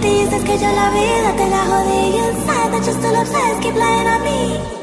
Dices que yo la vida te la jodí You inside that you're still obsessed, keep lying on me